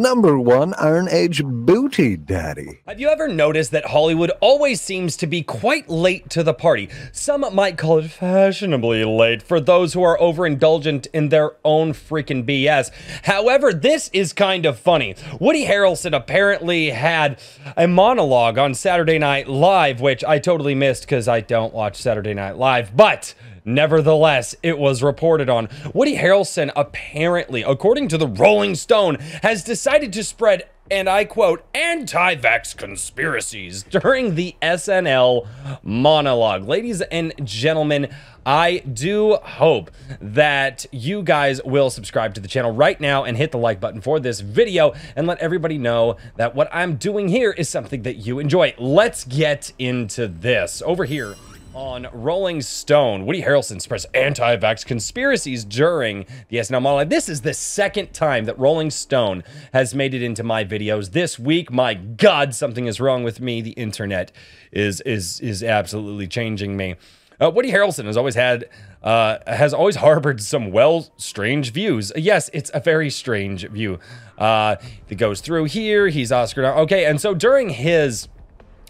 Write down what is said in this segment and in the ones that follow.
Number one, Iron Age Booty Daddy. Have you ever noticed that Hollywood always seems to be quite late to the party? Some might call it fashionably late for those who are overindulgent in their own freaking BS. However, this is kind of funny. Woody Harrelson apparently had a monologue on Saturday Night Live, which I totally missed because I don't watch Saturday Night Live, but Nevertheless, it was reported on. Woody Harrelson apparently, according to the Rolling Stone, has decided to spread, and I quote, anti vax conspiracies during the SNL monologue. Ladies and gentlemen, I do hope that you guys will subscribe to the channel right now and hit the like button for this video and let everybody know that what I'm doing here is something that you enjoy. Let's get into this. Over here on Rolling Stone, Woody Harrelson spreads anti-vax conspiracies during the SNL monologue. This is the second time that Rolling Stone has made it into my videos this week. My God, something is wrong with me. The internet is is is absolutely changing me. Uh, Woody Harrelson has always had uh, has always harbored some well strange views. Yes, it's a very strange view. Uh, that goes through here. He's Oscar. Okay, and so during his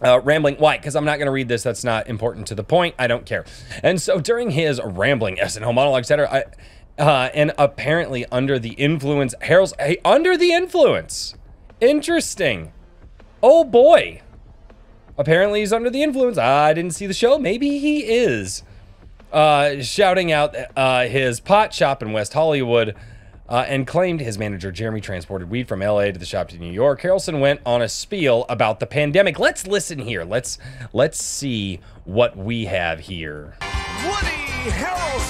uh, rambling. Why? Because I'm not going to read this. That's not important to the point. I don't care. And so during his rambling SNL monologue, etc., uh, and apparently under the influence, Harold's hey, under the influence. Interesting. Oh boy. Apparently he's under the influence. I didn't see the show. Maybe he is. Uh, shouting out uh, his pot shop in West Hollywood uh, and claimed his manager Jeremy transported weed from LA to the shop to New York. Harrelson went on a spiel about the pandemic. Let's listen here. Let's let's see what we have here. Woody Harrelson.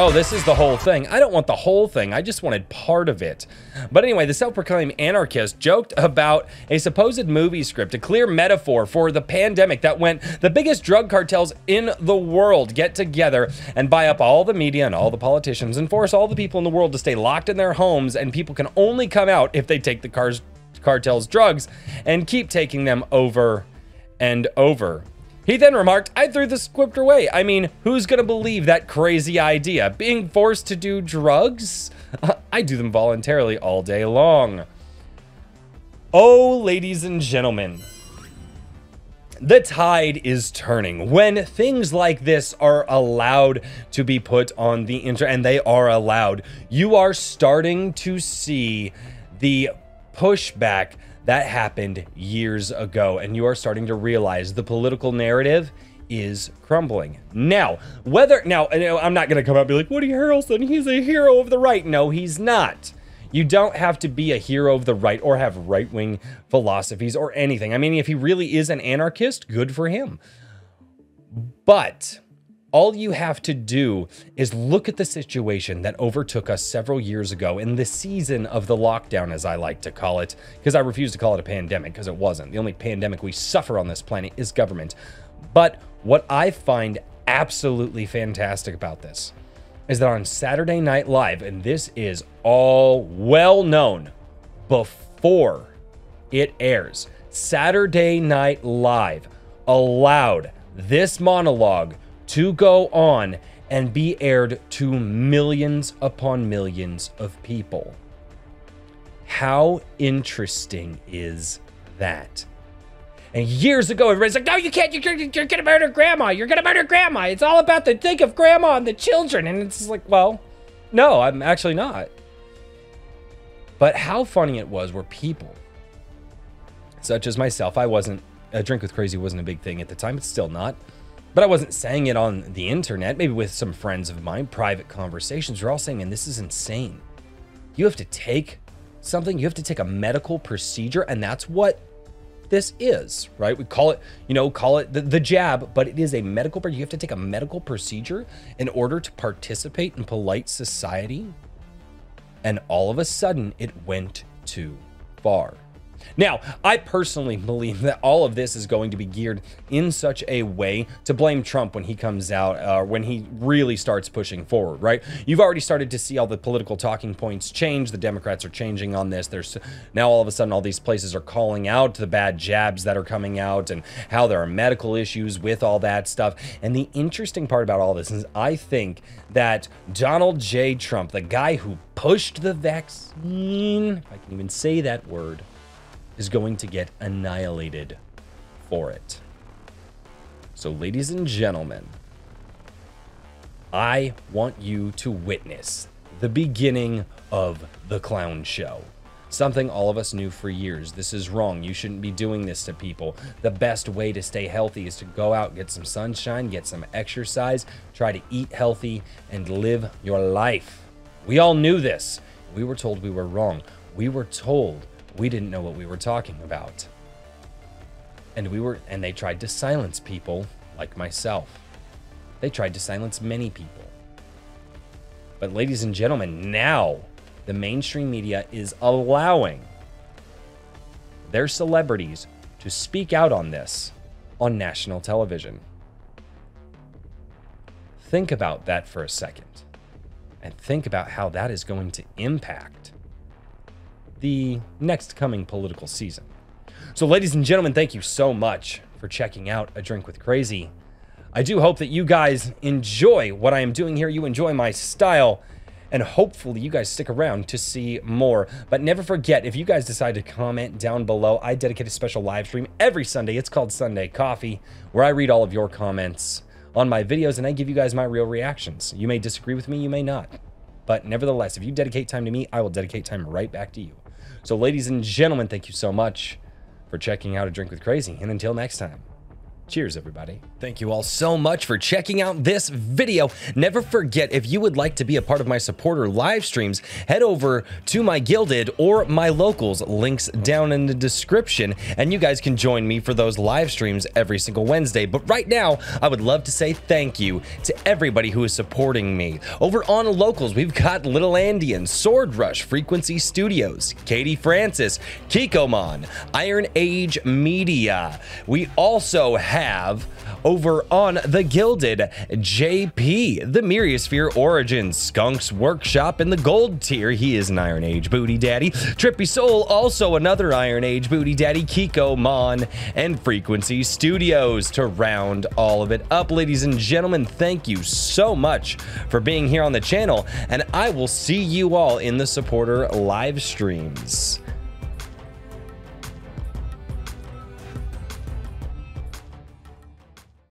Oh, this is the whole thing. I don't want the whole thing. I just wanted part of it. But anyway, the self-proclaimed anarchist joked about a supposed movie script, a clear metaphor for the pandemic that went the biggest drug cartels in the world get together and buy up all the media and all the politicians and force all the people in the world to stay locked in their homes and people can only come out if they take the cars cartel's drugs and keep taking them over and over. He then remarked, I threw the script away. I mean, who's gonna believe that crazy idea? Being forced to do drugs? I do them voluntarily all day long. Oh, ladies and gentlemen, the tide is turning when things like this are allowed to be put on the internet, and they are allowed. You are starting to see the pushback that happened years ago, and you are starting to realize the political narrative is crumbling. Now, whether now I'm not gonna come out and be like Woody Harrelson, he's a hero of the right. No, he's not. You don't have to be a hero of the right or have right-wing philosophies or anything. I mean, if he really is an anarchist, good for him. But all you have to do is look at the situation that overtook us several years ago in the season of the lockdown, as I like to call it, because I refuse to call it a pandemic because it wasn't. The only pandemic we suffer on this planet is government. But what I find absolutely fantastic about this is that on Saturday Night Live, and this is all well known before it airs, Saturday Night Live allowed this monologue to go on and be aired to millions upon millions of people. How interesting is that? And years ago, everybody's like, no, you can't, you're, you're, you're gonna murder grandma. You're gonna murder grandma. It's all about the think of grandma and the children. And it's like, well, no, I'm actually not. But how funny it was where people, such as myself, I wasn't, a drink with crazy wasn't a big thing at the time. It's still not. But I wasn't saying it on the internet, maybe with some friends of mine, private conversations. We're all saying, and this is insane. You have to take something, you have to take a medical procedure, and that's what this is, right? We call it, you know, call it the, the jab, but it is a medical, procedure. you have to take a medical procedure in order to participate in polite society. And all of a sudden, it went too far. Now, I personally believe that all of this is going to be geared in such a way to blame Trump when he comes out, uh, when he really starts pushing forward, right? You've already started to see all the political talking points change. The Democrats are changing on this. There's now all of a sudden all these places are calling out the bad jabs that are coming out and how there are medical issues with all that stuff. And the interesting part about all this is I think that Donald J. Trump, the guy who pushed the vaccine, I can even say that word, is going to get annihilated for it. So, ladies and gentlemen, I want you to witness the beginning of the clown show. Something all of us knew for years. This is wrong. You shouldn't be doing this to people. The best way to stay healthy is to go out, get some sunshine, get some exercise, try to eat healthy, and live your life. We all knew this. We were told we were wrong. We were told we didn't know what we were talking about. And we were and they tried to silence people like myself. They tried to silence many people. But ladies and gentlemen, now the mainstream media is allowing their celebrities to speak out on this on national television. Think about that for a second and think about how that is going to impact the next coming political season. So, ladies and gentlemen, thank you so much for checking out A Drink with Crazy. I do hope that you guys enjoy what I am doing here. You enjoy my style, and hopefully, you guys stick around to see more. But never forget, if you guys decide to comment down below, I dedicate a special live stream every Sunday. It's called Sunday Coffee, where I read all of your comments on my videos and I give you guys my real reactions. You may disagree with me, you may not. But nevertheless, if you dedicate time to me, I will dedicate time right back to you. So, ladies and gentlemen, thank you so much for checking out A Drink with Crazy. And until next time, cheers, everybody. Thank you all so much for checking out this video. Never forget, if you would like to be a part of my supporter live streams, head over to my Guilded or my locals, links down in the description, and you guys can join me for those live streams every single Wednesday. But right now, I would love to say thank you to everybody who is supporting me. Over on locals, we've got Little Andean, Sword Rush, Frequency Studios, Katie Francis, Kikomon, Iron Age Media. We also have over on the Guilded JP, the Myriasphere Origins, Skunk's Workshop in the Gold tier. He is an Iron Age booty daddy. Trippy Soul, also another Iron Age booty daddy. Kiko Mon and Frequency Studios to round all of it up. Ladies and gentlemen, thank you so much for being here on the channel, and I will see you all in the supporter live streams.